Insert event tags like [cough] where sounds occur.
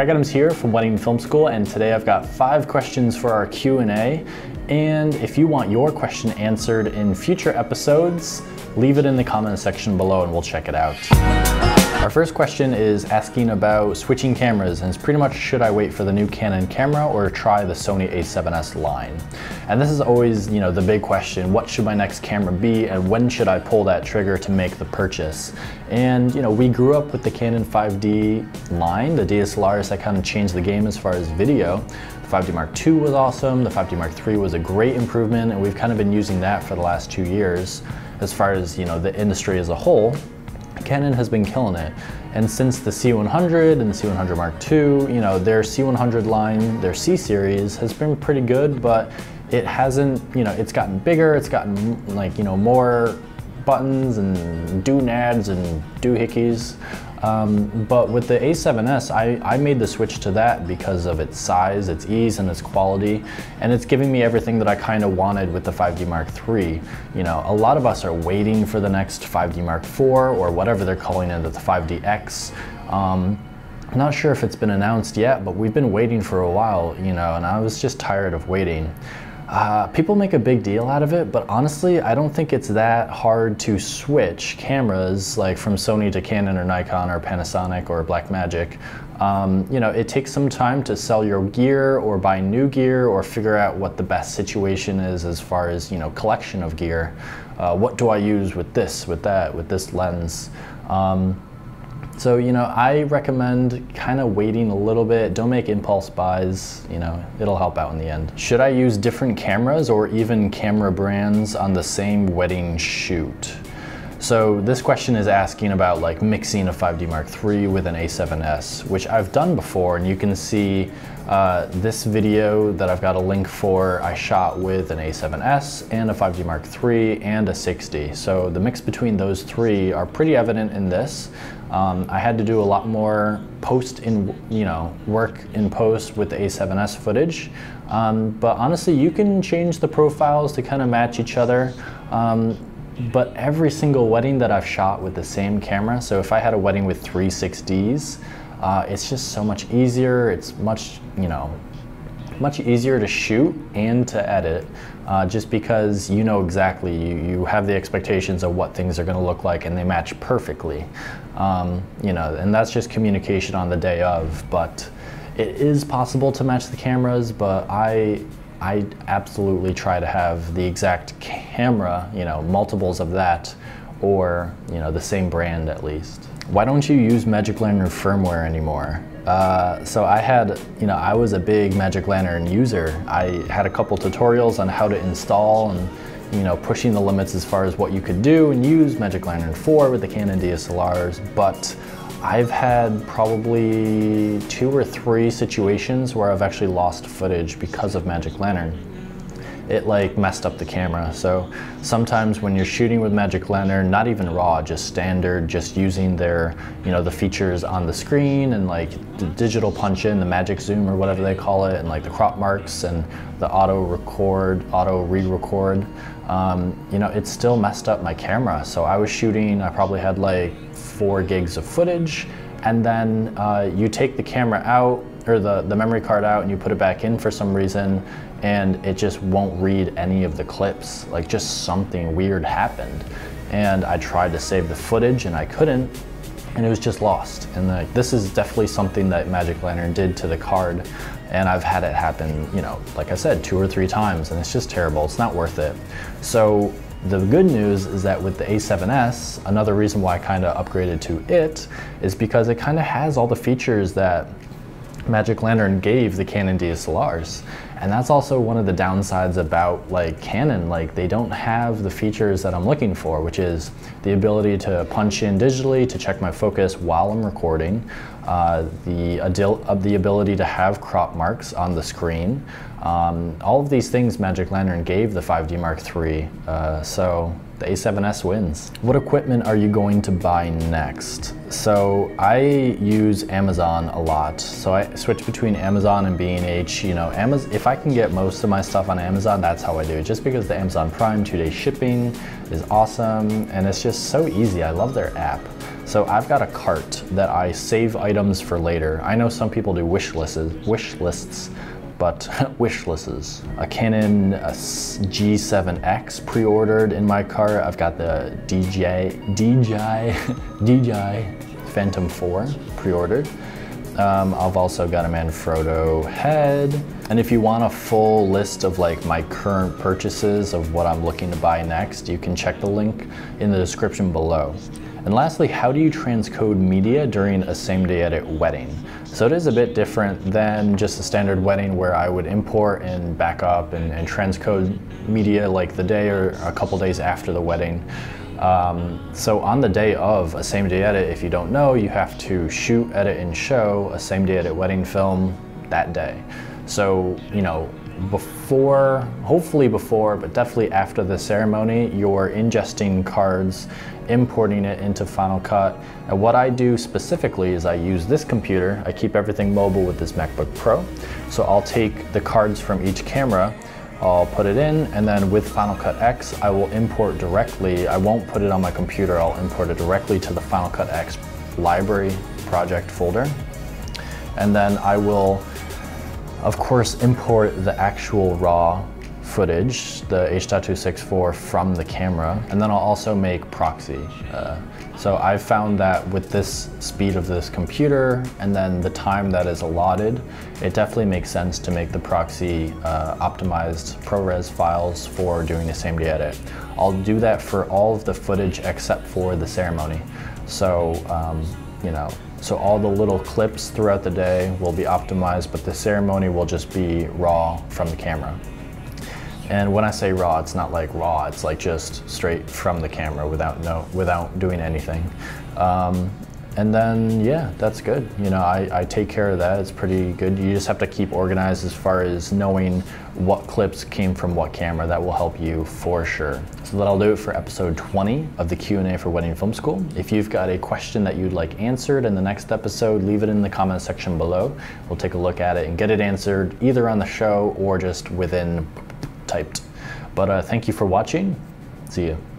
Craig Adams here from Wedding Film School and today I've got five questions for our Q&A and if you want your question answered in future episodes, leave it in the comment section below and we'll check it out. Our first question is asking about switching cameras and it's pretty much should I wait for the new Canon camera or try the Sony a7S line? And this is always, you know, the big question, what should my next camera be and when should I pull that trigger to make the purchase? And, you know, we grew up with the Canon 5D line, the DSLRs that kind of changed the game as far as video. The 5D Mark II was awesome, the 5D Mark III was a great improvement and we've kind of been using that for the last two years as far as, you know, the industry as a whole. Canon has been killing it. And since the C100 and the C100 Mark II, you know, their C100 line, their C series has been pretty good, but it hasn't, you know, it's gotten bigger, it's gotten like, you know, more buttons and doonads and doohickeys. Um, but with the A7S, I, I made the switch to that because of its size, its ease, and its quality. And it's giving me everything that I kind of wanted with the 5D Mark III. You know, a lot of us are waiting for the next 5D Mark IV or whatever they're calling it, the 5DX. Um, I'm not sure if it's been announced yet, but we've been waiting for a while, you know, and I was just tired of waiting. Uh, people make a big deal out of it, but honestly, I don't think it's that hard to switch cameras like from Sony to Canon or Nikon or Panasonic or Blackmagic. Um, you know, it takes some time to sell your gear or buy new gear or figure out what the best situation is as far as, you know, collection of gear. Uh, what do I use with this, with that, with this lens? Um, so, you know, I recommend kind of waiting a little bit. Don't make impulse buys, you know, it'll help out in the end. Should I use different cameras or even camera brands on the same wedding shoot? So this question is asking about like mixing a 5D Mark III with an A7S, which I've done before and you can see uh, this video that I've got a link for, I shot with an A7S and a 5D Mark III and a 60d So the mix between those three are pretty evident in this. Um, I had to do a lot more post in, you know, work in post with the A7S footage. Um, but honestly, you can change the profiles to kind of match each other. Um, but every single wedding that I've shot with the same camera, so if I had a wedding with three 6Ds, uh, it's just so much easier. It's much, you know, much easier to shoot and to edit uh, just because you know exactly, you, you have the expectations of what things are gonna look like and they match perfectly. Um, you know, and that's just communication on the day of, but it is possible to match the cameras, but I, I absolutely try to have the exact camera, you know, multiples of that or, you know, the same brand at least. Why don't you use Magic Lantern firmware anymore? Uh, so I had, you know, I was a big Magic Lantern user. I had a couple tutorials on how to install and, you know, pushing the limits as far as what you could do and use Magic Lantern 4 with the Canon DSLRs, but I've had probably two or three situations where I've actually lost footage because of Magic Lantern it like messed up the camera. So sometimes when you're shooting with Magic Lantern, not even raw, just standard, just using their, you know, the features on the screen and like the digital punch in, the magic zoom or whatever they call it, and like the crop marks and the auto record, auto re-record, um, you know, it still messed up my camera. So I was shooting, I probably had like four gigs of footage and then uh, you take the camera out or the, the memory card out and you put it back in for some reason and it just won't read any of the clips. Like just something weird happened. And I tried to save the footage and I couldn't and it was just lost. And like, this is definitely something that Magic Lantern did to the card. And I've had it happen, you know, like I said, two or three times and it's just terrible. It's not worth it. So the good news is that with the A7S, another reason why I kind of upgraded to it is because it kind of has all the features that Magic Lantern gave the Canon DSLRs. And that's also one of the downsides about like Canon, like they don't have the features that I'm looking for, which is the ability to punch in digitally to check my focus while I'm recording, uh, the, uh, the ability to have crop marks on the screen. Um, all of these things Magic Lantern gave the 5D Mark III, uh, so the A7S wins. What equipment are you going to buy next? So I use Amazon a lot. So I switch between Amazon and B&H. You know, Amazon, if I can get most of my stuff on Amazon, that's how I do it. Just because the Amazon Prime two-day shipping is awesome and it's just so easy. I love their app. So I've got a cart that I save items for later. I know some people do wish lists, wish lists, but [laughs] wish lists. A Canon a G7X pre-ordered in my cart. I've got the DJI, DJI, [laughs] DJI Phantom 4 pre-ordered. Um, I've also got a Manfrotto head. And if you want a full list of like my current purchases of what I'm looking to buy next, you can check the link in the description below. And lastly, how do you transcode media during a same day edit wedding? So it is a bit different than just a standard wedding where I would import and back up and, and transcode media like the day or a couple days after the wedding. Um, so on the day of a same day edit, if you don't know, you have to shoot, edit, and show a same day edit wedding film that day. So, you know, before, hopefully before, but definitely after the ceremony, you're ingesting cards, importing it into Final Cut. And what I do specifically is I use this computer. I keep everything mobile with this MacBook Pro. So I'll take the cards from each camera I'll put it in and then with Final Cut X, I will import directly. I won't put it on my computer, I'll import it directly to the Final Cut X library project folder. And then I will, of course, import the actual raw footage, the H.264 from the camera, and then I'll also make proxy. Uh, so I've found that with this speed of this computer and then the time that is allotted, it definitely makes sense to make the proxy uh, optimized ProRes files for doing the same day edit. I'll do that for all of the footage except for the ceremony. So, um, you know, so all the little clips throughout the day will be optimized, but the ceremony will just be raw from the camera. And when I say raw, it's not like raw, it's like just straight from the camera without no, without doing anything. Um, and then, yeah, that's good. You know, I, I take care of that. It's pretty good. You just have to keep organized as far as knowing what clips came from what camera. That will help you for sure. So that'll do it for episode 20 of the Q&A for Wedding Film School. If you've got a question that you'd like answered in the next episode, leave it in the comment section below. We'll take a look at it and get it answered either on the show or just within typed. But uh, thank you for watching. See you.